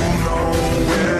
to know where